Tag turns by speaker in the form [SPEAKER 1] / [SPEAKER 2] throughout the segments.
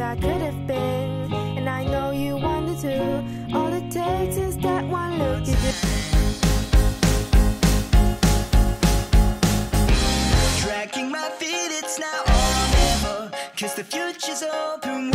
[SPEAKER 1] I could have been. And I know you wanted to. All it takes is that one look. You did.
[SPEAKER 2] Dragging my feet, it's now or never. Cause the future's open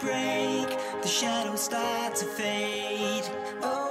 [SPEAKER 2] break, the shadows start to fade. Oh.